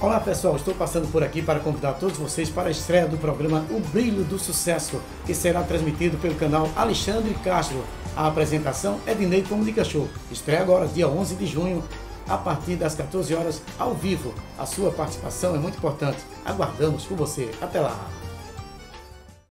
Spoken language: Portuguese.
Olá pessoal, estou passando por aqui para convidar todos vocês para a estreia do programa O Brilho do Sucesso, que será transmitido pelo canal Alexandre Castro. A apresentação é de Ney Comunica Show. Estreia agora, dia 11 de junho, a partir das 14 horas, ao vivo. A sua participação é muito importante. Aguardamos por você. Até lá!